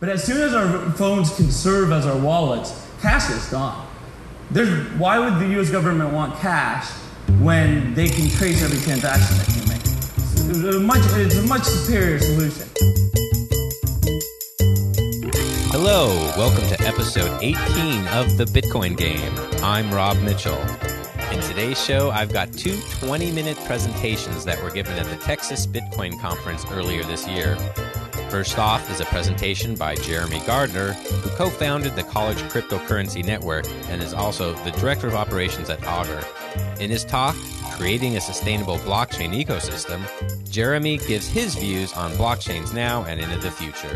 But as soon as our phones can serve as our wallets, cash is gone. There's, why would the US government want cash when they can trace every transaction that you make? It's a much, it's a much superior solution. Hello, welcome to episode 18 of The Bitcoin Game. I'm Rob Mitchell. In today's show, I've got two 20 minute presentations that were given at the Texas Bitcoin Conference earlier this year. First off is a presentation by Jeremy Gardner, who co founded the College Cryptocurrency Network and is also the Director of Operations at Augur. In his talk, Creating a Sustainable Blockchain Ecosystem, Jeremy gives his views on blockchains now and into the future.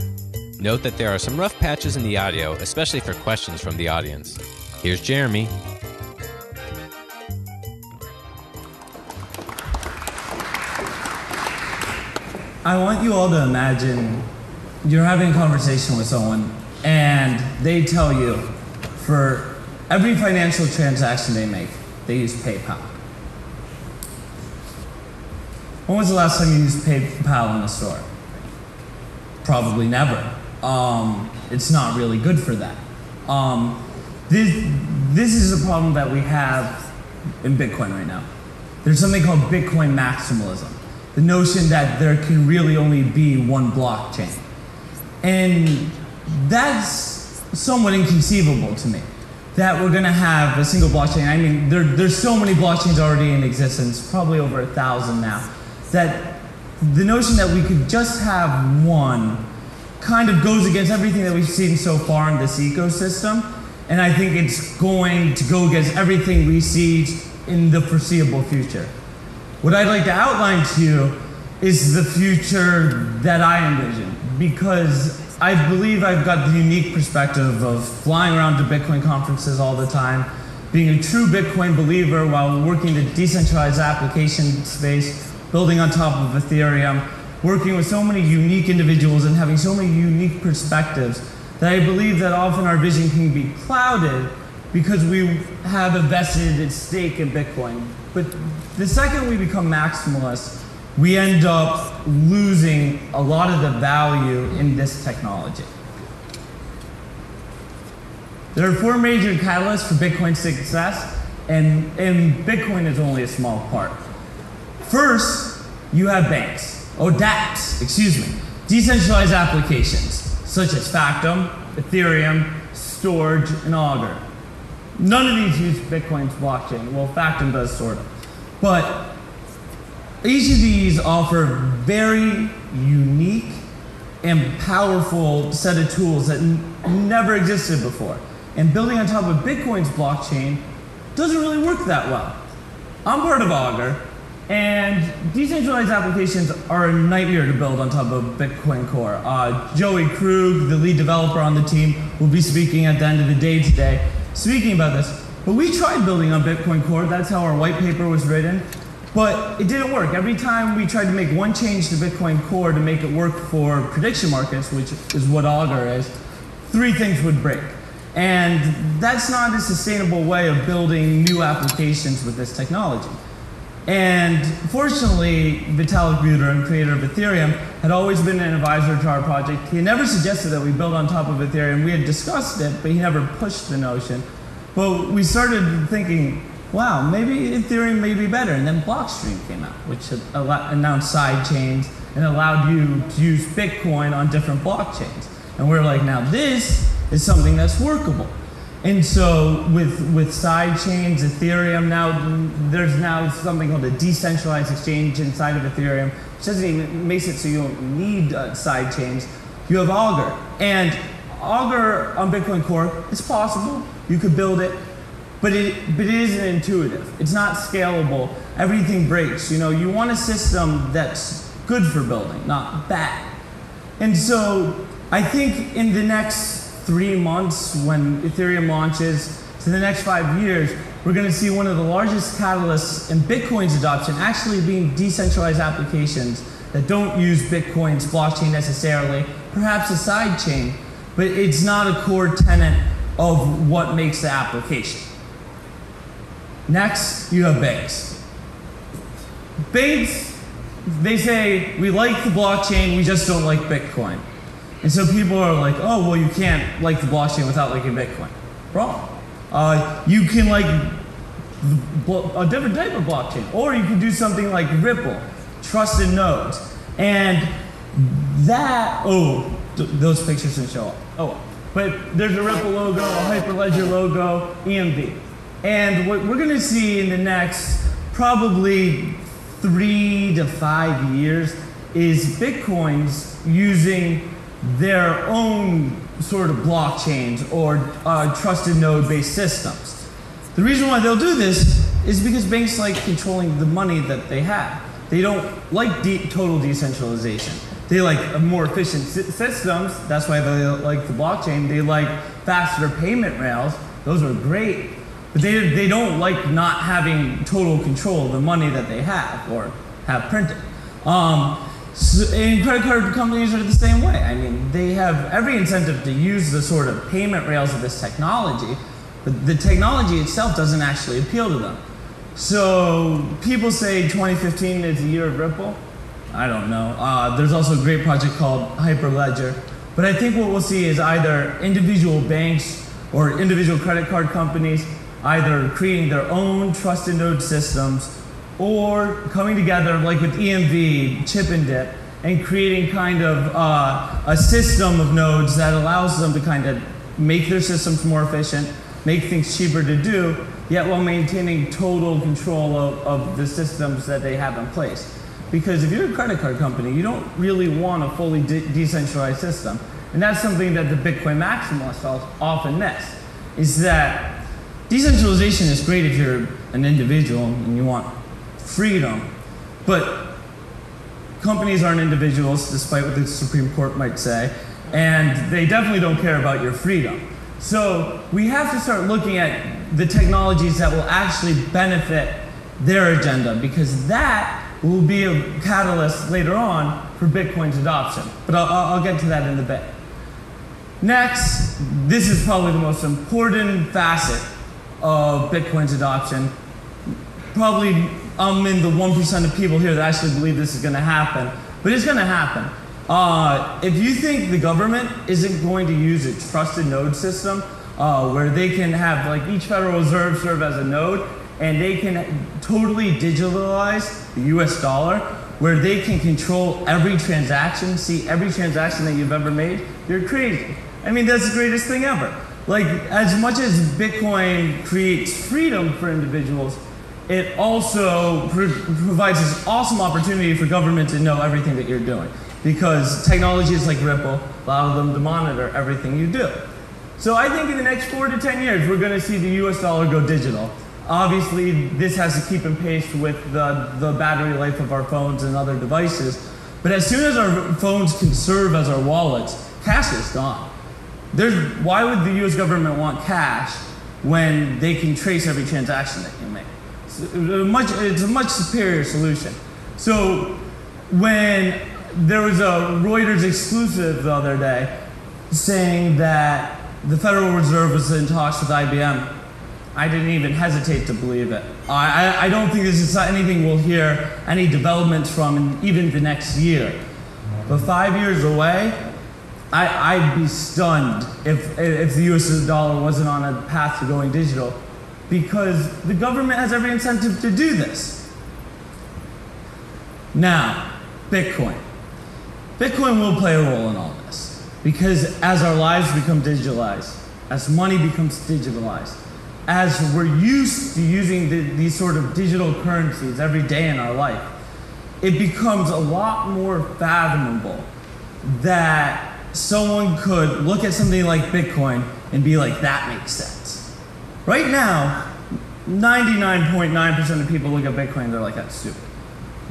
Note that there are some rough patches in the audio, especially for questions from the audience. Here's Jeremy. I want you all to imagine you're having a conversation with someone and they tell you for every financial transaction they make, they use PayPal. When was the last time you used PayPal in a store? Probably never. Um, it's not really good for that. Um, this, this is a problem that we have in Bitcoin right now. There's something called Bitcoin maximalism the notion that there can really only be one blockchain. And that's somewhat inconceivable to me. That we're going to have a single blockchain. I mean, there, there's so many blockchains already in existence, probably over a thousand now, that the notion that we could just have one kind of goes against everything that we've seen so far in this ecosystem. And I think it's going to go against everything we see in the foreseeable future. What I'd like to outline to you is the future that I envision because I believe I've got the unique perspective of flying around to Bitcoin conferences all the time, being a true Bitcoin believer while working the decentralized application space, building on top of Ethereum, working with so many unique individuals and having so many unique perspectives that I believe that often our vision can be clouded because we have a vested stake in Bitcoin. But the second we become maximalists, we end up losing a lot of the value in this technology. There are four major catalysts for Bitcoin's success, and, and Bitcoin is only a small part. First, you have banks, or dApps, excuse me, decentralized applications, such as Factom, Ethereum, Storj, and Augur. None of these use Bitcoin's blockchain. Well, Factom does sort of. But each of these offer very unique and powerful set of tools that never existed before. And building on top of Bitcoin's blockchain doesn't really work that well. I'm part of Augur, and decentralized applications are a nightmare to build on top of Bitcoin Core. Uh, Joey Krug, the lead developer on the team, will be speaking at the end of the day today, speaking about this. But we tried building on Bitcoin Core. That's how our white paper was written. But it didn't work. Every time we tried to make one change to Bitcoin Core to make it work for prediction markets, which is what Augur is, three things would break. And that's not a sustainable way of building new applications with this technology. And fortunately, Vitalik Buterin, creator of Ethereum, had always been an advisor to our project. He never suggested that we build on top of Ethereum. We had discussed it, but he never pushed the notion. But we started thinking, wow, maybe Ethereum may be better. And then Blockstream came out, which announced side chains and allowed you to use Bitcoin on different blockchains. And we're like, now this is something that's workable. And so with, with side chains, Ethereum, now there's now something called a decentralized exchange inside of Ethereum, which doesn't even makes it so you don't need uh, side chains. You have Augur. And Augur on Bitcoin Core, it's possible. You could build it, but it, but it isn't intuitive. It's not scalable. Everything breaks. You know, you want a system that's good for building, not bad. And so I think in the next three months when Ethereum launches to the next five years, we're going to see one of the largest catalysts in Bitcoin's adoption actually being decentralized applications that don't use Bitcoin's blockchain necessarily, perhaps a side chain, but it's not a core tenet of what makes the application. Next, you have banks. Banks, they say, we like the blockchain, we just don't like Bitcoin. And so people are like, oh, well, you can't like the blockchain without liking Bitcoin. Wrong. Uh, you can like a different type of blockchain, or you can do something like Ripple, trusted nodes, and that. Oh, th- those pictures didn't show up. Oh, but there's a Ripple logo, a Hyperledger logo, EMV, and what we're going to see in the next probably three to five years is Bitcoins using their own sort of blockchains or uh, trusted node based systems. The reason why they'll do this is because banks like controlling the money that they have. They don't like de- total decentralization. They like more efficient systems. That's why they like the blockchain. They like faster payment rails. Those are great. But they, they don't like not having total control of the money that they have or have printed. Um, so, and credit card companies are the same way. I mean, they have every incentive to use the sort of payment rails of this technology, but the technology itself doesn't actually appeal to them. So people say 2015 is the year of Ripple. I don't know. Uh, there's also a great project called Hyperledger. But I think what we'll see is either individual banks or individual credit card companies either creating their own trusted node systems or coming together like with EMV, chip and dip, and creating kind of uh, a system of nodes that allows them to kind of make their systems more efficient, make things cheaper to do, yet while maintaining total control of, of the systems that they have in place. Because if you're a credit card company, you don't really want a fully de- decentralized system. And that's something that the Bitcoin maximalists often miss, is that decentralization is great if you're an individual and you want freedom. But companies aren't individuals, despite what the Supreme Court might say, and they definitely don't care about your freedom. So we have to start looking at the technologies that will actually benefit their agenda because that will be a catalyst later on for Bitcoin's adoption. But I'll, I'll get to that in a bit. Next, this is probably the most important facet of Bitcoin's adoption. Probably I'm in the 1% of people here that actually believe this is going to happen, but it's going to happen. Uh, if you think the government isn't going to use its trusted node system uh, where they can have like each Federal Reserve serve as a node and they can totally digitalize the US dollar where they can control every transaction, see every transaction that you've ever made, you're crazy. I mean, that's the greatest thing ever. Like, as much as Bitcoin creates freedom for individuals, it also provides this awesome opportunity for government to know everything that you're doing because technologies like Ripple allow them to monitor everything you do. So I think in the next four to 10 years, we're going to see the US dollar go digital. Obviously, this has to keep in pace with the, the battery life of our phones and other devices. But as soon as our phones can serve as our wallets, cash is gone. There's, why would the US government want cash when they can trace every transaction that you make? It's a much, it's a much superior solution. So when there was a Reuters exclusive the other day saying that the Federal Reserve was in talks with IBM, I didn't even hesitate to believe it. I, I don't think this is anything we'll hear any developments from in even the next year. But five years away, I, I'd be stunned if, if the US dollar wasn't on a path to going digital because the government has every incentive to do this. Now, Bitcoin. Bitcoin will play a role in all this because as our lives become digitalized, as money becomes digitalized, as we're used to using the, these sort of digital currencies every day in our life, it becomes a lot more fathomable that someone could look at something like Bitcoin and be like, that makes sense. Right now, 99.9% of people look at Bitcoin they're like, that's stupid.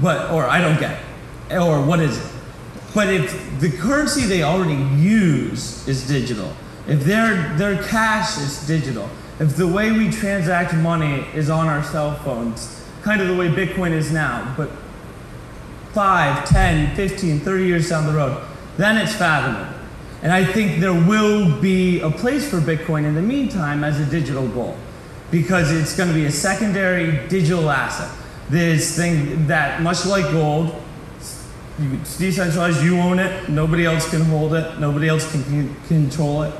But, or I don't get it. Or what is it? But if the currency they already use is digital, if their, their cash is digital, if the way we transact money is on our cell phones, kind of the way Bitcoin is now, but 5, 10, 15, 30 years down the road, then it's fathomable. And I think there will be a place for Bitcoin in the meantime as a digital gold because it's going to be a secondary digital asset. This thing that, much like gold, it's decentralized. You own it. Nobody else can hold it. Nobody else can, control it.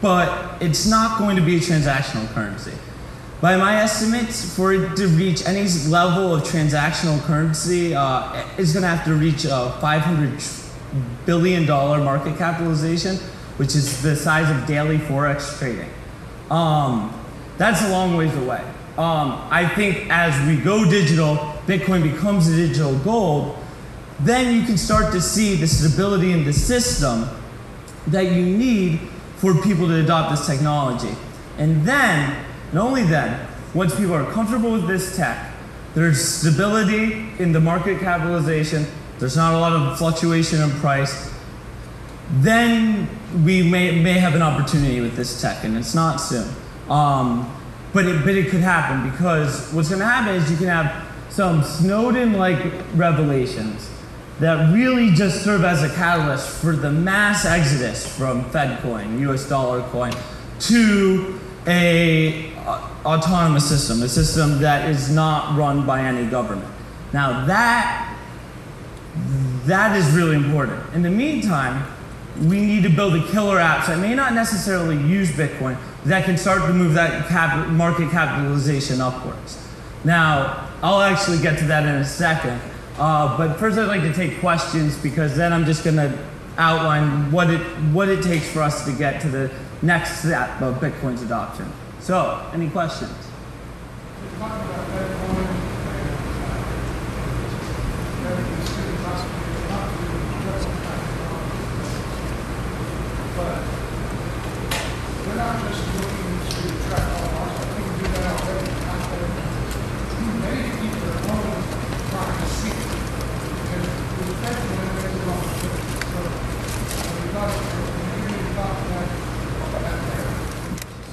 But it's not going to be a transactional currency. By my estimates, for it to reach any level of transactional currency, uh, it's going to have to reach a 500 billion dollar market capitalization, which is the size of daily forex trading. Um, that's a long ways away. Um, I think as we go digital, Bitcoin becomes a digital gold, then you can start to see the stability in the system that you need for people to adopt this technology. And then, not only then, once people are comfortable with this tech, there's stability in the market capitalization, there's not a lot of fluctuation in price, then we may, may have an opportunity with this tech, and it's not soon. Um, but, it, but it could happen because what's going to happen is you can have some Snowden like revelations that really just serve as a catalyst for the mass exodus from Fed coin, US dollar coin, to a autonomous system, a system that is not run by any government. Now that that is really important. In the meantime, we need to build a killer app that may not necessarily use Bitcoin, that can start to move that cap market capitalization upwards. Now, I'll actually get to that in a second. Uh, but first, I'd like to take questions because then I'm just going to outline what it what it takes for us to get to the next step of Bitcoin's adoption. So, any questions?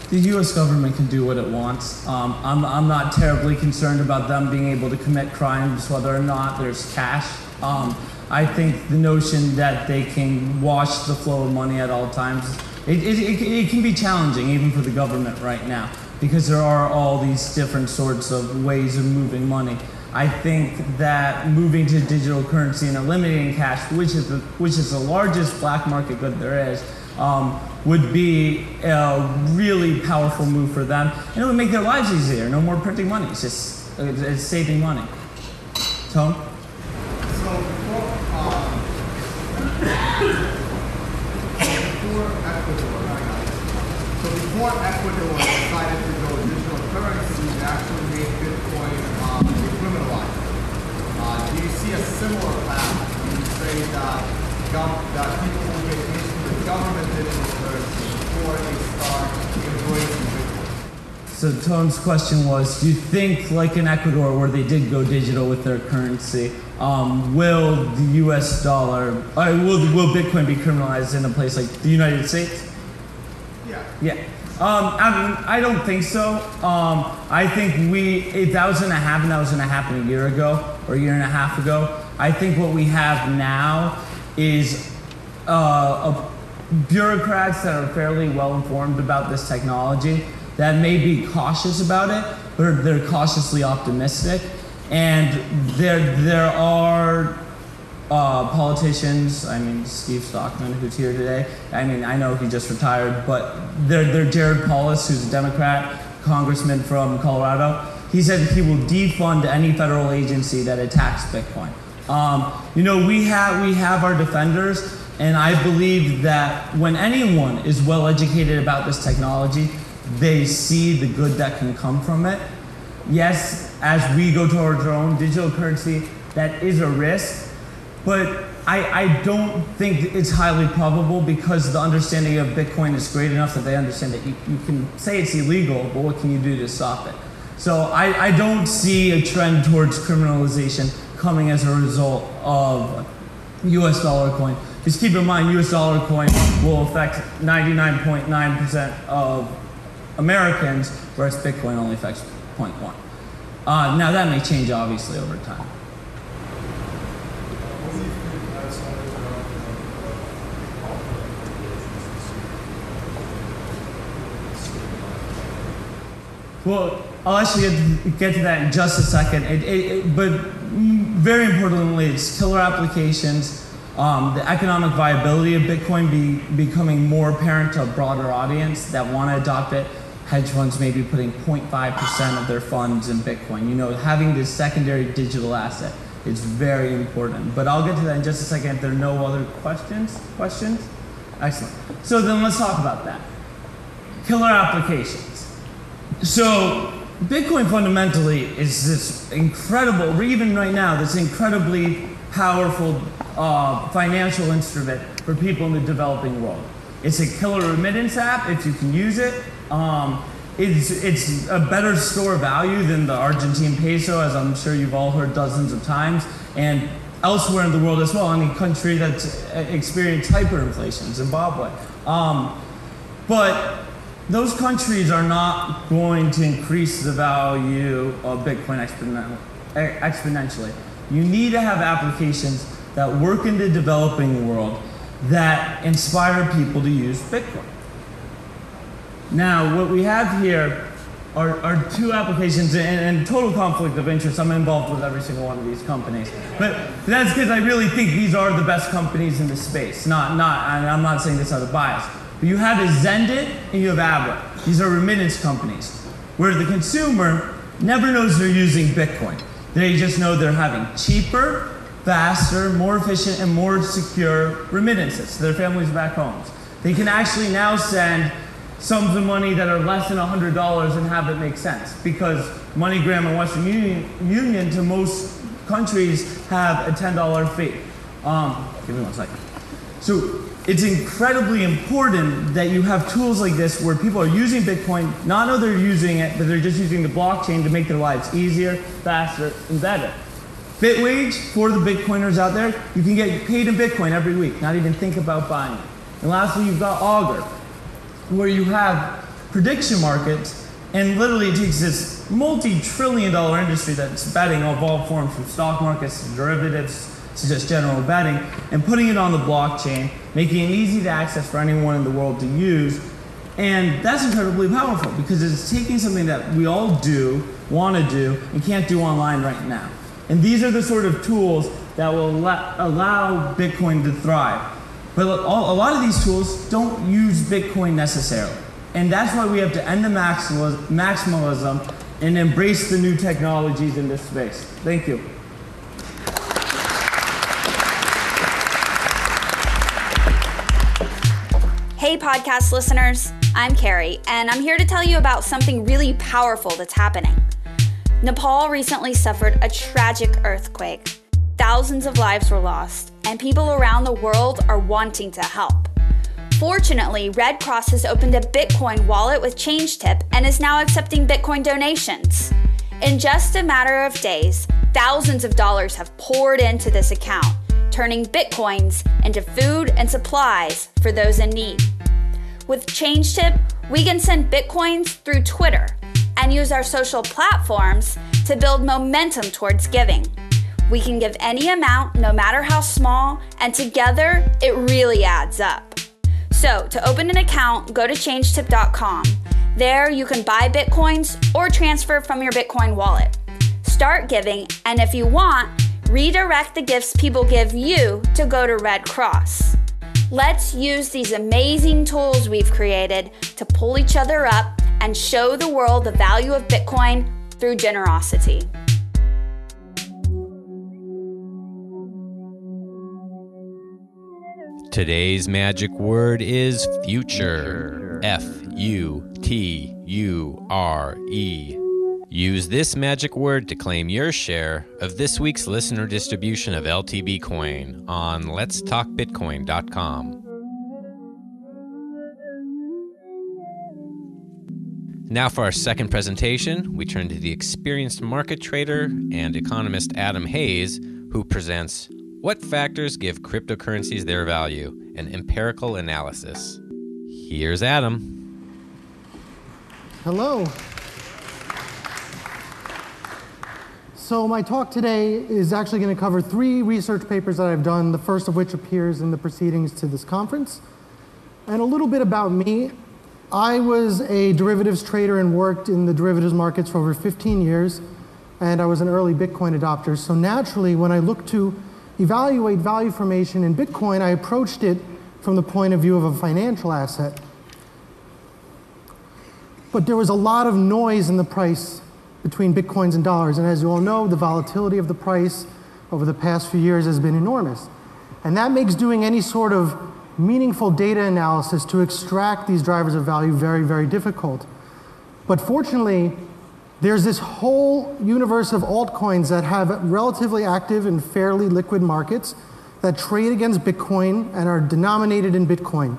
The U.S. government can do what it wants. Um, I'm, I'm not terribly concerned about them being able to commit crimes, whether or not there's cash. Um, I think the notion that they can wash the flow of money at all times, it, it, it, can be challenging even for the government right now because there are all these different sorts of ways of moving money. I think that moving to digital currency and eliminating cash, which is the, which is the largest black market good there is, um, would be a really powerful move for them, and it would make their lives easier. No more printing money. It's just it's saving money. Tone. So before, um, before Ecuador, so before Ecuador decided to go digital currency, they actually made Bitcoin um, decriminalized. Uh, do you see a similar path? Do you say that, gov- that people will get used to the government digital currency before they start embracing Bitcoin? So Tone's question was, do you think, like in Ecuador, where they did go digital with their currency, um, will the U.S. dollar, uh, will will Bitcoin be criminalized in a place like the United States? Yeah. Yeah. Um, I I don't think so. Um, I think we, that was going to happen, that was going to happen a year ago or a year and a half ago. I think what we have now is uh, bureaucrats that are fairly well informed about this technology that may be cautious about it, but they're cautiously optimistic. And there, there are uh, politicians, I mean, Steve Stockman, who's here today. I mean, I know he just retired, but there, there Jared Polis, who's a Democrat, congressman from Colorado. He said he will defund any federal agency that attacks Bitcoin. Um, you know, we have, we have our defenders, and I believe that when anyone is well educated about this technology, they see the good that can come from it. Yes, as we go towards our own digital currency, that is a risk, but I, I don't think it's highly probable because the understanding of Bitcoin is great enough that they understand that you, you can say it's illegal, but what can you do to stop it? So I, I don't see a trend towards criminalization coming as a result of US dollar coin. Just keep in mind, US dollar coin will affect 99.9% of Americans, whereas Bitcoin only affects 0.1. Uh, now that may change obviously over time. Well, I'll actually get to, get to that in just a second. It, it, it, but very importantly, it's killer applications. Um, the economic viability of Bitcoin be, becoming more apparent to a broader audience that want to adopt it. Hedge funds may be putting 0.5% of their funds in Bitcoin. You know, having this secondary digital asset is very important. But I'll get to that in just a second if there are no other questions. Questions? Excellent. So then let's talk about that. Killer applications. So Bitcoin fundamentally is this incredible, even right now, this incredibly powerful uh, financial instrument for people in the developing world. It's a killer remittance app if you can use it. Um, it's, it's a better store of value than the Argentine peso, as I'm sure you've all heard dozens of times, and elsewhere in the world as well, any country that's experienced hyperinflation, Zimbabwe. Um, but those countries are not going to increase the value of Bitcoin exponentially. You need to have applications that work in the developing world that inspire people to use Bitcoin. Now, what we have here are, are two applications and, and, total conflict of interest. I'm involved with every single one of these companies. But that's because I really think these are the best companies in the space. Not, not, I'm not saying this out of bias. But you have Zendit and you have Abra. These are remittance companies where the consumer never knows they're using Bitcoin. They just know they're having cheaper, faster, more efficient, and more secure remittances to their families back home. They can actually now send sums of money that are less than $100 and have it make sense because MoneyGram and Western Union, Union to most countries have a $10 fee. Um, give me one second. So it's incredibly important that you have tools like this where people are using Bitcoin, not know they're using it, but they're just using the blockchain to make their lives easier, faster, and better. Bitwage, for the Bitcoiners out there, you can get paid in Bitcoin every week, not even think about buying it. And lastly, you've got Augur, where you have prediction markets, and literally it takes this multi-trillion dollar industry that's betting of all forms, from stock markets to derivatives just general betting, and putting it on the blockchain, making it easy to access for anyone in the world to use. And that's incredibly powerful because it's taking something that we all do, want to do, and can't do online right now. And these are the sort of tools that will allow Bitcoin to thrive. But a lot of these tools don't use Bitcoin necessarily. And that's why we have to end the maximalism and embrace the new technologies in this space. Thank you. Hey, podcast listeners, I'm Carrie, and I'm here to tell you about something really powerful that's happening. Nepal recently suffered a tragic earthquake. Thousands of lives were lost, and people around the world are wanting to help. Fortunately, Red Cross has opened a Bitcoin wallet with ChangeTip and is now accepting Bitcoin donations. In just a matter of days, thousands of dollars have poured into this account, turning Bitcoins into food and supplies for those in need. With ChangeTip, we can send Bitcoins through Twitter and use our social platforms to build momentum towards giving. We can give any amount, no matter how small, and together it really adds up. So, to open an account, go to changetip.com. There, you can buy Bitcoins or transfer from your Bitcoin wallet. Start giving, and if you want, redirect the gifts people give you to go to Red Cross. Let's use these amazing tools we've created to pull each other up and show the world the value of Bitcoin through generosity. Today's magic word is future. F U T U R E. Use this magic word to claim your share of this week's listener distribution of LTB coin on letstalkbitcoin.com. Now, for our second presentation, we turn to the experienced market trader and economist Adam Hayes, who presents What Factors Give Cryptocurrencies Their Value? An Empirical Analysis. Here's Adam. Hello. So my talk today is actually going to cover three research papers that I've done, the first of which appears in the proceedings to this conference. And a little bit about me. I was a derivatives trader and worked in the derivatives markets for over 15 years. and I was an early Bitcoin adopter. So naturally, when I looked to evaluate value formation in Bitcoin, I approached it from the point of view of a financial asset. But there was a lot of noise in the price between Bitcoins and dollars. And as you all know, the volatility of the price over the past few years has been enormous. And that makes doing any sort of meaningful data analysis to extract these drivers of value very, very difficult. But fortunately, there's this whole universe of altcoins that have relatively active and fairly liquid markets that trade against Bitcoin and are denominated in Bitcoin.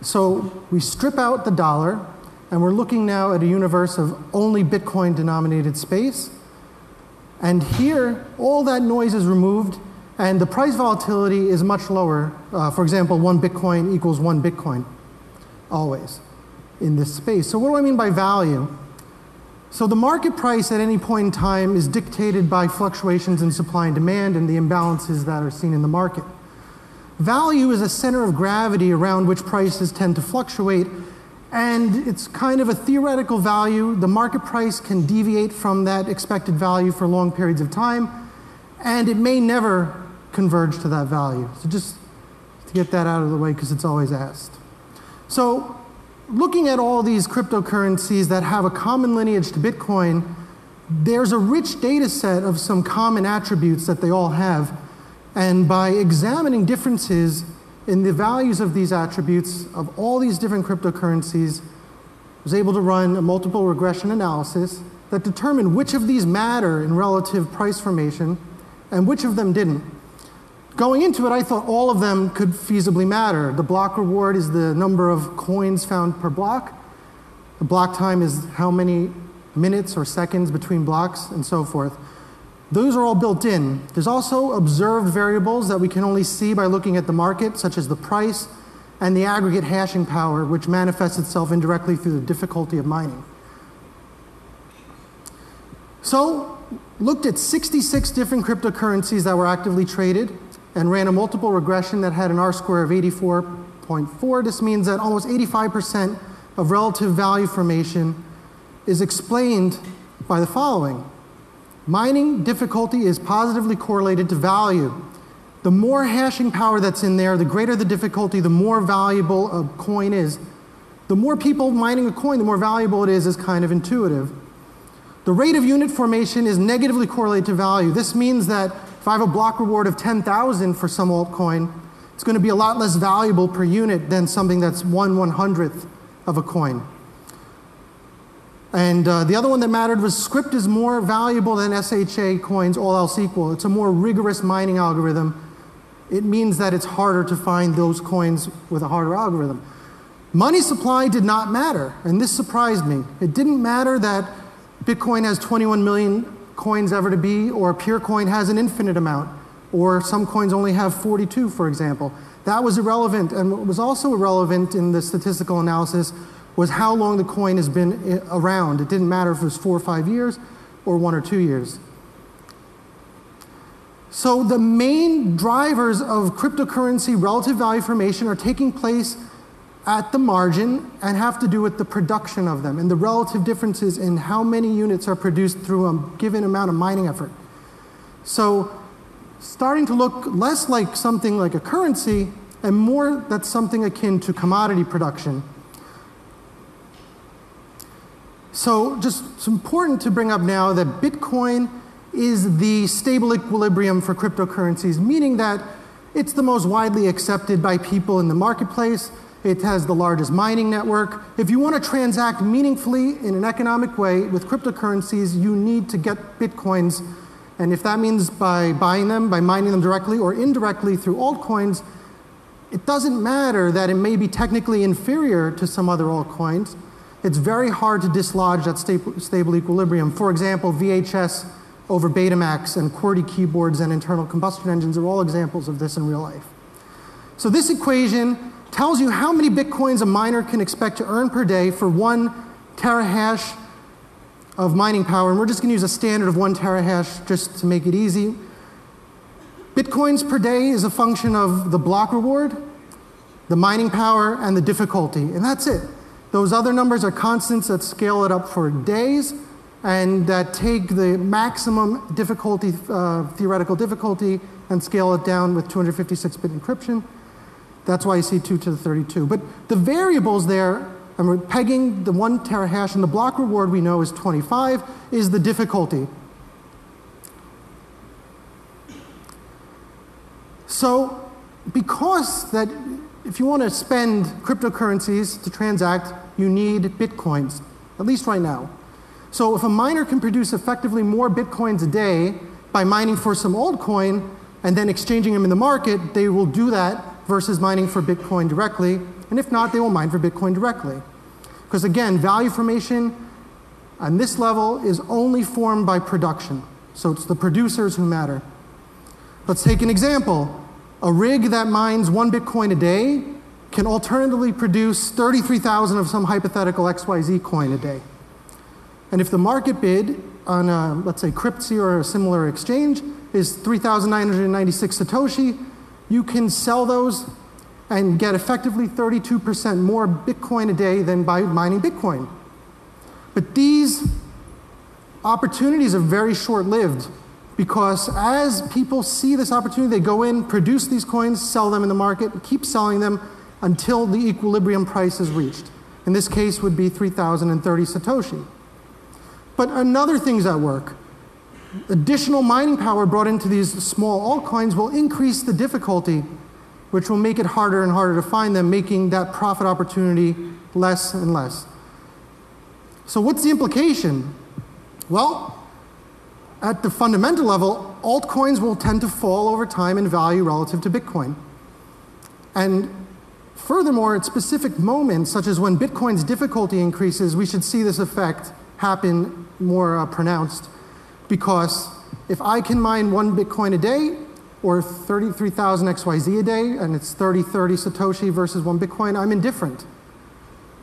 So we strip out the dollar, and we're looking now at a universe of only Bitcoin denominated space. And here, all that noise is removed, and the price volatility is much lower. Uh, for example, one Bitcoin equals one Bitcoin, always in this space. So, what do I mean by value? So, the market price at any point in time is dictated by fluctuations in supply and demand and the imbalances that are seen in the market. Value is a center of gravity around which prices tend to fluctuate and it's kind of a theoretical value. The market price can deviate from that expected value for long periods of time, and it may never converge to that value. So just to get that out of the way because it's always asked. So looking at all these cryptocurrencies that have a common lineage to Bitcoin, there's a rich data set of some common attributes that they all have. And by examining differences in the values of these attributes of all these different cryptocurrencies, I was able to run a multiple regression analysis that determined which of these matter in relative price formation and which of them didn't. Going into it, I thought all of them could feasibly matter. The block reward is the number of coins found per block. The block time is how many minutes or seconds between blocks, and so forth. Those are all built in. There's also observed variables that we can only see by looking at the market, such as the price and the aggregate hashing power, which manifests itself indirectly through the difficulty of mining. So, looked at 66 different cryptocurrencies that were actively traded and ran a multiple regression that had an R square of 84.4. This means that almost 85% of relative value formation is explained by the following. Mining difficulty is positively correlated to value. The more hashing power that's in there, the greater the difficulty, the more valuable a coin is. The more people mining a coin, the more valuable it is, is kind of intuitive. The rate of unit formation is negatively correlated to value. This means that if I have a block reward of 10,000 for some altcoin, it's going to be a lot less valuable per unit than something that's one one hundredth of a coin. And uh, the other one that mattered was scrypt is more valuable than SHA coins, all else equal. It's a more rigorous mining algorithm. It means that it's harder to find those coins with a harder algorithm. Money supply did not matter, and this surprised me. It didn't matter that Bitcoin has 21 million coins ever to be, or Peercoin has an infinite amount, or some coins only have 42, for example. That was irrelevant, and what was also irrelevant in the statistical analysis was how long the coin has been around. It didn't matter if it was four or five years or one or two years. So the main drivers of cryptocurrency relative value formation are taking place at the margin and have to do with the production of them and the relative differences in how many units are produced through a given amount of mining effort. So starting to look less like something like a currency and more that's something akin to commodity production. So, just it's important to bring up now that Bitcoin is the stable equilibrium for cryptocurrencies, meaning that it's the most widely accepted by people in the marketplace. It has the largest mining network. If you want to transact meaningfully in an economic way with cryptocurrencies, you need to get Bitcoins. And if that means by buying them, by mining them directly or indirectly through altcoins, it doesn't matter that it may be technically inferior to some other altcoins it's very hard to dislodge that stable, equilibrium. For example, VHS over Betamax and QWERTY keyboards and internal combustion engines are all examples of this in real life. So this equation tells you how many bitcoins a miner can expect to earn per day for one terahash of mining power. And we're just going to use a standard of one terahash just to make it easy. Bitcoins per day is a function of the block reward, the mining power, and the difficulty. And that's it. Those other numbers are constants that scale it up for days, and that take the maximum difficulty, uh, theoretical difficulty, and scale it down with 256-bit encryption. That's why you see 2 to the 32. But the variables there, and we're pegging the 1 terahash, and the block reward we know is 25, is the difficulty. So because that if you want to spend cryptocurrencies to transact, you need bitcoins, at least right now. So if a miner can produce effectively more bitcoins a day by mining for some altcoin and then exchanging them in the market, they will do that versus mining for Bitcoin directly. And if not, they will mine for Bitcoin directly. Because again, value formation on this level is only formed by production. So it's the producers who matter. Let's take an example. A rig that mines one Bitcoin a day can alternatively produce 33,000 of some hypothetical XYZ coin a day. And if the market bid on, a, let's say, Cryptsy or a similar exchange is 3,996 Satoshi, you can sell those and get effectively 32% more Bitcoin a day than by mining Bitcoin. But these opportunities are very short lived because as people see this opportunity, they go in, produce these coins, sell them in the market, keep selling them until the equilibrium price is reached. In this case would be 3,030 Satoshi. But another thing's at work. Additional mining power brought into these small altcoins will increase the difficulty, which will make it harder and harder to find them, making that profit opportunity less and less. So, what's the implication? Well, at the fundamental level, altcoins will tend to fall over time in value relative to Bitcoin. And furthermore, at specific moments, such as when Bitcoin's difficulty increases, we should see this effect happen more uh, pronounced because if I can mine one Bitcoin a day or 33,000 XYZ a day and it's 30, 30 Satoshi versus one Bitcoin, I'm indifferent.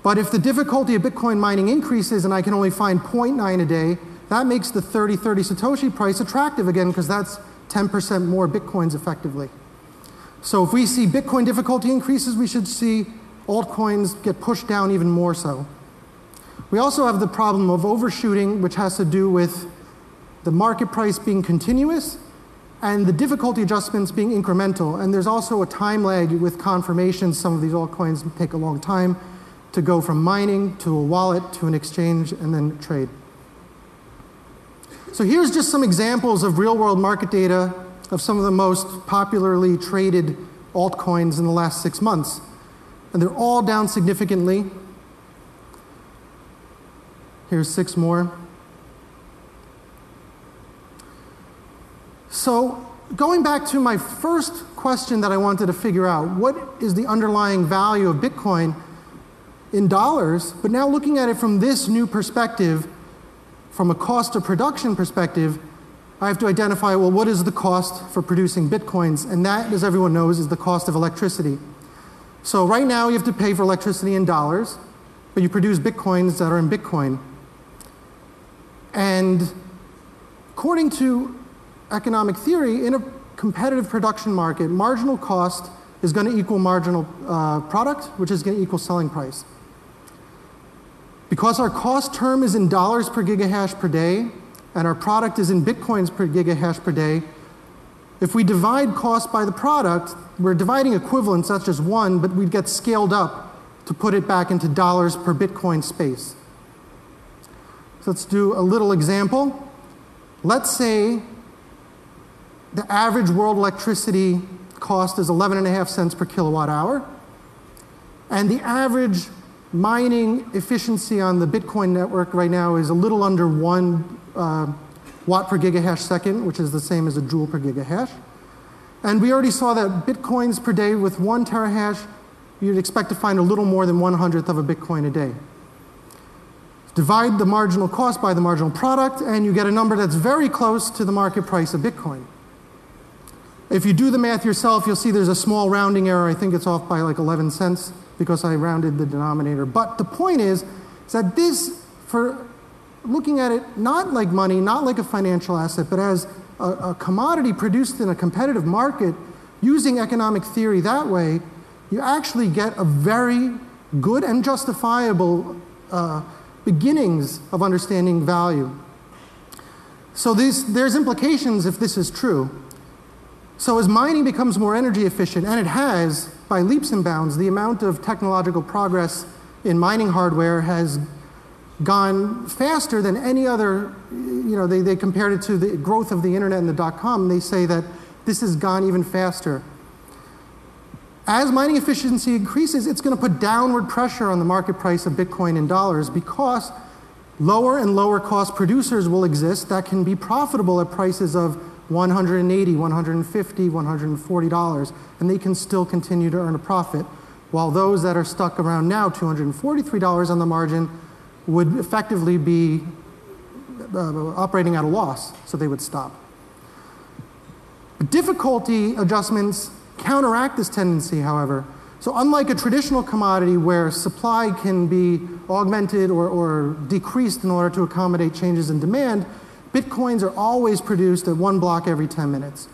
But if the difficulty of Bitcoin mining increases and I can only find 0.9 a day, that makes the 30, 30 Satoshi price attractive again because that's 10% more Bitcoins effectively. So if we see Bitcoin difficulty increases, we should see altcoins get pushed down even more so. We also have the problem of overshooting, which has to do with the market price being continuous and the difficulty adjustments being incremental. And there's also a time lag with confirmations. Some of these altcoins take a long time to go from mining to a wallet to an exchange and then trade. So here's just some examples of real world market data of some of the most popularly traded altcoins in the last six months. And they're all down significantly. Here's six more. So, going back to my first question that I wanted to figure out what is the underlying value of Bitcoin in dollars? But now looking at it from this new perspective, from a cost of production perspective, I have to identify well, what is the cost for producing Bitcoins? And that, as everyone knows, is the cost of electricity. So, right now, you have to pay for electricity in dollars, but you produce Bitcoins that are in Bitcoin. And according to economic theory, in a competitive production market, marginal cost is going to equal marginal uh, product, which is going to equal selling price. Because our cost term is in dollars per gigahash per day, and our product is in bitcoins per gigahash per day, if we divide cost by the product, we're dividing equivalents, that's just one, but we'd get scaled up to put it back into dollars per bitcoin space. So let's do a little example. Let's say the average world electricity cost is 11.5 cents per kilowatt hour, and the average mining efficiency on the Bitcoin network right now is a little under one uh, watt per gigahash second, which is the same as a joule per gigahash. And we already saw that Bitcoins per day with one terahash, you'd expect to find a little more than one hundredth of a Bitcoin a day. Divide the marginal cost by the marginal product, and you get a number that's very close to the market price of Bitcoin. If you do the math yourself, you'll see there's a small rounding error. I think it's off by like 11 cents because I rounded the denominator. But the point is, is that this, for looking at it not like money, not like a financial asset, but as a, a commodity produced in a competitive market, using economic theory that way, you actually get a very good and justifiable uh, beginnings of understanding value. So there's implications if this is true. So as mining becomes more energy efficient, and it has by leaps and bounds, the amount of technological progress in mining hardware has gone faster than any other, you know, they, they compared it to the growth of the internet and the dot-com, they say that this has gone even faster. As mining efficiency increases, it's going to put downward pressure on the market price of Bitcoin in dollars because lower and lower cost producers will exist that can be profitable at prices of 180, 150, 140 dollars, and they can still continue to earn a profit, while those that are stuck around now, 243 dollars on the margin, would effectively be uh, operating at a loss, so they would stop. Difficulty adjustments counteract this tendency, however. So, unlike a traditional commodity where supply can be augmented or, or, decreased in order to accommodate changes in demand, Bitcoins are always produced at one block every 10 minutes.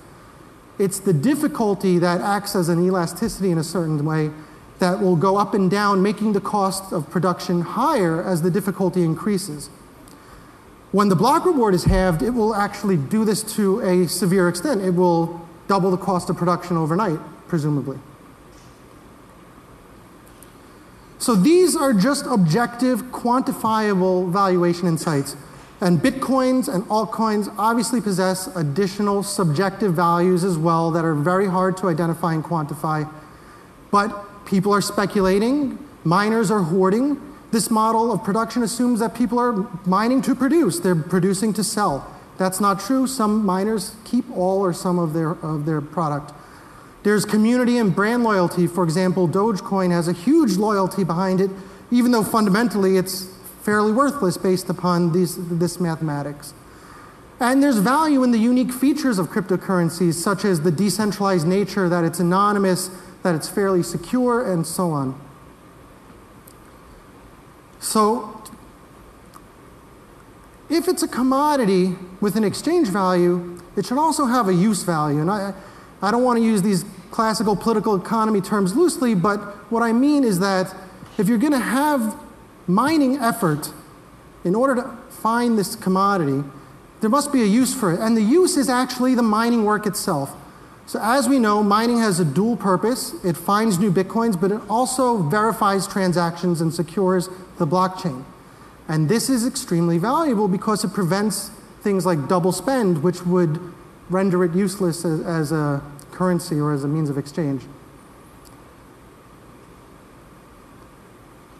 It's the difficulty that acts as an elasticity in a certain way that will go up and down, making the cost of production higher as the difficulty increases. When the block reward is halved, it will actually do this to a severe extent. It will double the cost of production overnight, presumably. So these are just objective, quantifiable valuation insights. And bitcoins and altcoins obviously possess additional subjective values as well that are very hard to identify and quantify. But people are speculating, miners are hoarding. This model of production assumes that people are mining to produce, they're producing to sell. That's not true. Some miners keep all or some of their, of their product. There's community and brand loyalty. For example, Dogecoin has a huge loyalty behind it, even though fundamentally it's fairly worthless based upon these, this mathematics. And there's value in the unique features of cryptocurrencies, such as the decentralized nature, that it's anonymous, that it's fairly secure, and so on. So, if it's a commodity with an exchange value, it should also have a use value. And I, I don't want to use these classical political economy terms loosely, but what I mean is that if you're going to have mining effort in order to find this commodity, there must be a use for it. And the use is actually the mining work itself. So, as we know, mining has a dual purpose. It finds new bitcoins, but it also verifies transactions and secures the blockchain. And this is extremely valuable because it prevents things like double spend, which would render it useless as, as a currency or as a means of exchange.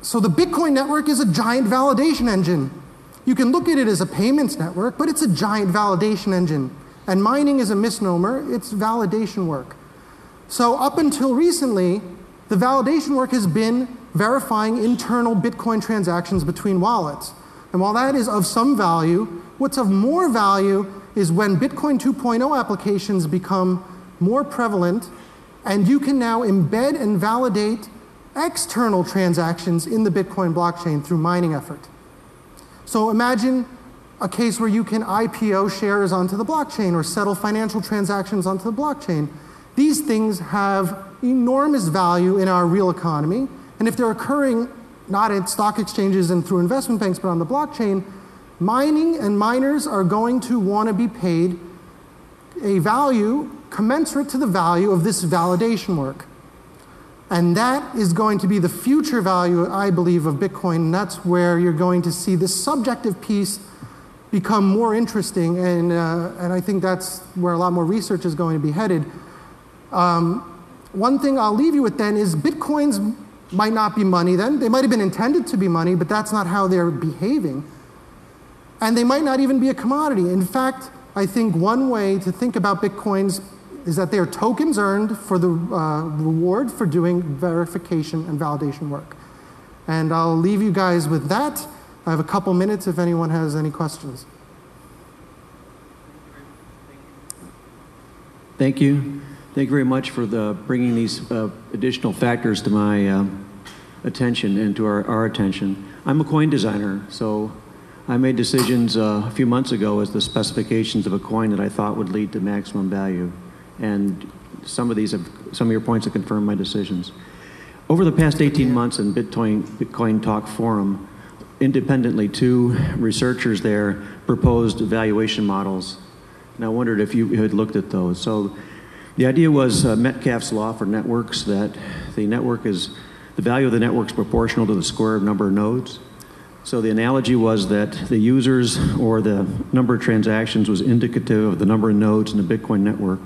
So the Bitcoin network is a giant validation engine. You can look at it as a payments network, but it's a giant validation engine. And mining is a misnomer, it's validation work. So, up until recently, the validation work has been verifying internal Bitcoin transactions between wallets. And while that is of some value, what's of more value is when Bitcoin 2.0 applications become more prevalent and you can now embed and validate external transactions in the Bitcoin blockchain through mining effort. So imagine a case where you can IPO shares onto the blockchain or settle financial transactions onto the blockchain. These things have enormous value in our real economy, and if they're occurring not at stock exchanges and through investment banks, but on the blockchain, mining and miners are going to want to be paid a value commensurate to the value of this validation work. And that is going to be the future value, I believe, of Bitcoin. And that's where you're going to see the subjective piece become more interesting. And, uh, and I think that's where a lot more research is going to be headed. Um, one thing I'll leave you with then is Bitcoins might not be money then. They might have been intended to be money, but that's not how they're behaving. And they might not even be a commodity. In fact, I think one way to think about Bitcoins is that they are tokens earned for the uh, reward for doing verification and validation work. And I'll leave you guys with that. I have a couple minutes if anyone has any questions. Thank you. Thank you very much for the, bringing these uh, additional factors to my uh, attention and to our, our, attention. I'm a coin designer, so I made decisions uh, a few months ago as the specifications of a coin that I thought would lead to maximum value. And some of these have, some of your points have confirmed my decisions. Over the past 18 months in Bitcoin, Bitcoin Talk Forum, independently, two researchers there proposed valuation models. And I wondered if you had looked at those. So the idea was uh, Metcalfe's law for networks that the network is, the value of the network is proportional to the square of number of nodes. So the analogy was that the users or the number of transactions was indicative of the number of nodes in the Bitcoin network.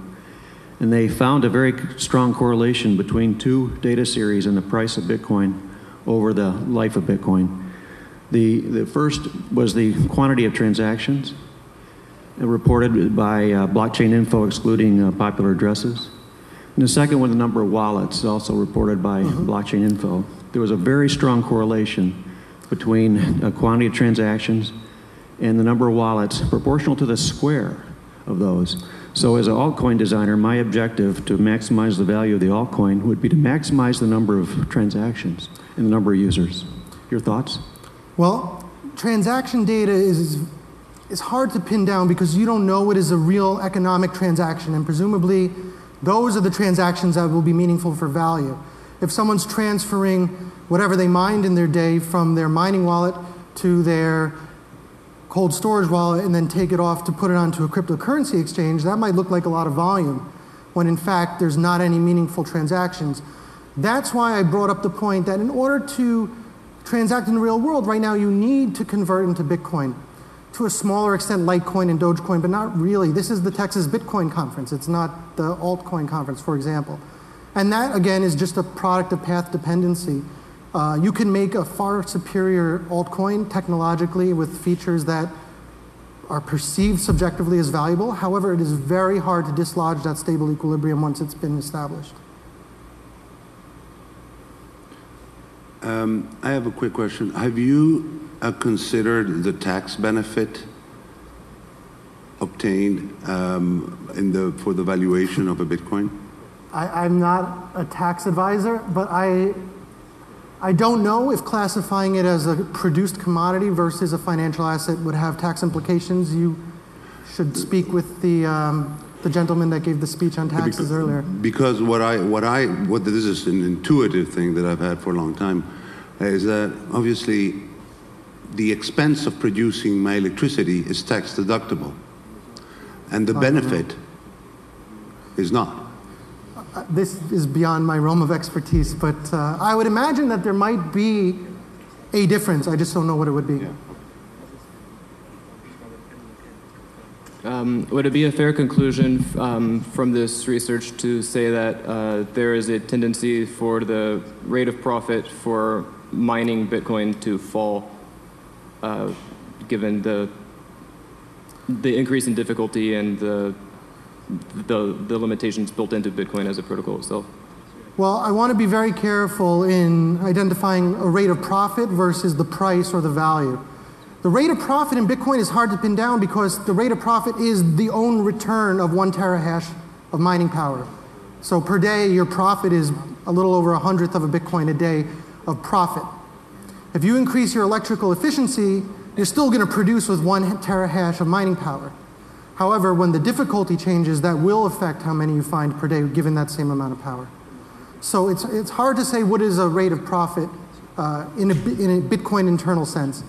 And they found a very strong correlation between two data series and the price of Bitcoin over the life of Bitcoin. The, the first was the quantity of transactions uh, reported by uh, blockchain info excluding uh, popular addresses. And the second was the number of wallets, also reported by blockchain info. There was a very strong correlation between a quantity of transactions and the number of wallets proportional to the square of those. So as an altcoin designer, my objective to maximize the value of the altcoin would be to maximize the number of transactions and the number of users. Your thoughts? Well, transaction data is, is hard to pin down because you don't know what is a real economic transaction, and presumably those are the transactions that will be meaningful for value. If someone's transferring whatever they mined in their day from their mining wallet to their cold storage wallet and then take it off to put it onto a cryptocurrency exchange, that might look like a lot of volume when in fact there's not any meaningful transactions. That's why I brought up the point that in order to transact in the real world, right now you need to convert into Bitcoin. To a smaller extent, Litecoin and Dogecoin, but not really. This is the Texas Bitcoin Conference. It's not the altcoin conference, for example. And that, again, is just a product of path dependency. Uh, you can make a far superior altcoin technologically with features that are perceived subjectively as valuable. However, it is very hard to dislodge that stable equilibrium once it's been established. Um, I have a quick question. Have you uh, considered the tax benefit obtained um, in the, for the valuation of a Bitcoin? I, I'm not a tax advisor, but I, I don't know if classifying it as a produced commodity versus a financial asset would have tax implications. You should speak with the, um, the gentleman that gave the speech on taxes earlier. Because what I, what I, what this is an intuitive thing that I've had for a long time, is that obviously the expense of producing my electricity is tax deductible, and the benefit is not. This is beyond my realm of expertise, but uh, I would imagine that there might be a difference. I just don't know what it would be. Um, would it be a fair conclusion um, from this research to say that uh, there is a tendency for the rate of profit for mining Bitcoin to fall, uh, given the the increase in difficulty and the, the the limitations built into Bitcoin as a protocol itself? Well, I want to be very careful in identifying a rate of profit versus the price or the value. The rate of profit in Bitcoin is hard to pin down because the rate of profit is the own return of one terahash of mining power. So per day, your profit is a little over a hundredth of a Bitcoin a day of profit. If you increase your electrical efficiency, you're still going to produce with one terahash of mining power. However, when the difficulty changes, that will affect how many you find per day given that same amount of power. So it's, it's hard to say what is a rate of profit uh, in, a, in a Bitcoin internal sense.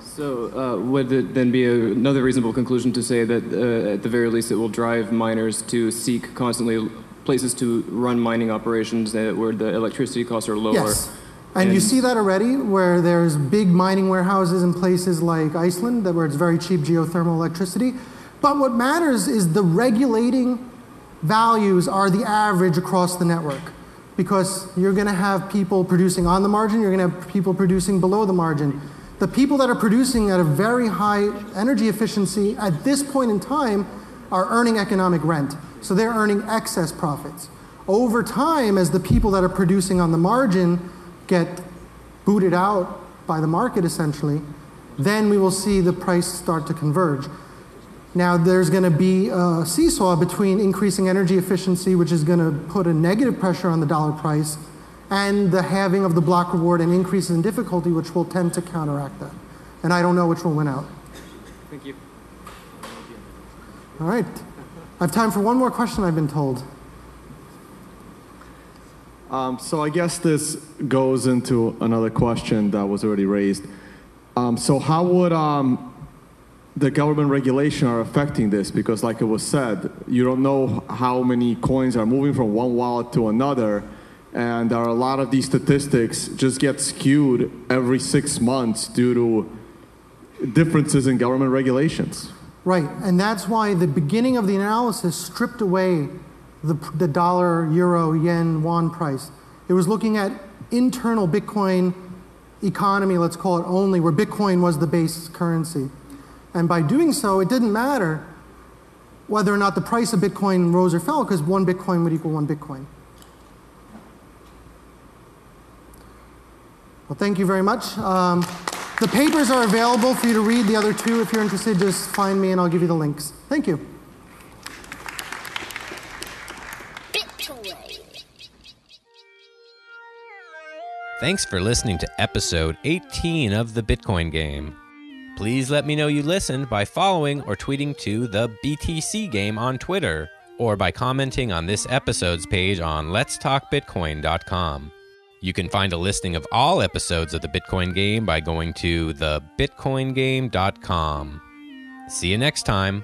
So, uh, would it then be a, another reasonable conclusion to say that, uh, at the very least, it will drive miners to seek constantly places to run mining operations that, where the electricity costs are lower? Yes. And, you see that already, where there's big mining warehouses in places like Iceland, that where it's very cheap geothermal electricity. But what matters is the regulating values are the average across the network. Because you're going to have people producing on the margin, you're going to have people producing below the margin. The people that are producing at a very high energy efficiency at this point in time are earning economic rent. So they're earning excess profits. Over time, as the people that are producing on the margin get booted out by the market essentially, then we will see the price start to converge. Now, there's going to be a seesaw between increasing energy efficiency, which is going to put a negative pressure on the dollar price, and the halving of the block reward and increases in difficulty, which will tend to counteract that. And I don't know which will win out. Thank you. All right. I have time for one more question, I've been told. Um, so I guess this goes into another question that was already raised. Um, so how would um, the government regulation are affecting this? Because like it was said, you don't know how many coins are moving from one wallet to another, and there are a lot of these statistics just get skewed every six months due to differences in government regulations. Right, and that's why the beginning of the analysis stripped away the, the dollar, euro, yen, yuan price. It was looking at internal Bitcoin economy, let's call it only, where Bitcoin was the base currency. And by doing so, it didn't matter whether or not the price of Bitcoin rose or fell, because one Bitcoin would equal one Bitcoin. Well, thank you very much. Um, the papers are available for you to read. The other two, if you're interested, just find me and I'll give you the links. Thank you. Thanks for listening to episode 18 of the Bitcoin Game. Please let me know you listened by following or tweeting to the BTC Game on Twitter, or by commenting on this episode's page on letstalkbitcoin.com. You can find a listing of all episodes of the Bitcoin Game by going to thebitcoingame.com. See you next time.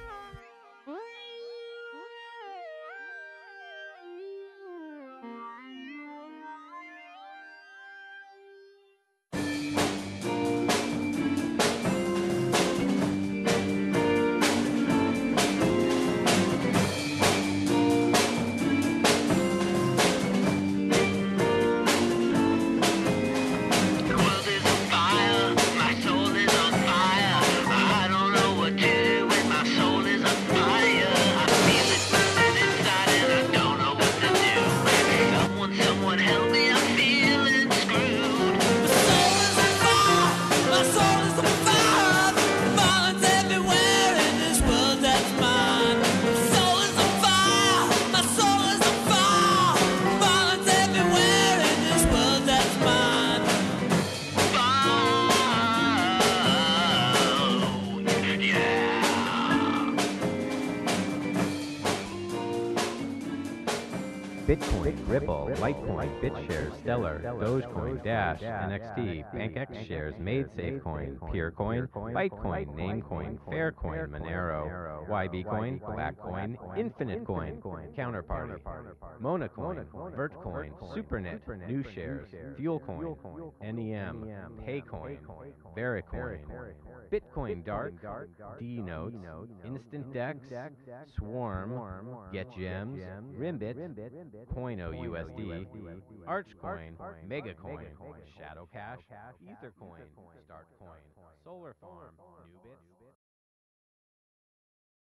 Stellar, Dogecoin, Dash, NXT, BankX shares, MaidSafeCoin, PeerCoin, Bytecoin, Namecoin, Faircoin, Monero, YBCoin, Blackcoin, InfiniteCoin, Counterparty, Monacoin, Vertcoin, Supernet, New Shares, Fuelcoin, NEM, Paycoin, Vericoin, Bitcoin Dark, D-Notes, Instant Dex, Swarm, GetGems, Rimbit, Coino USD, Archcoin, Megacoin, Shadowcash, Ethercoin, Startcoin, Solar Farm,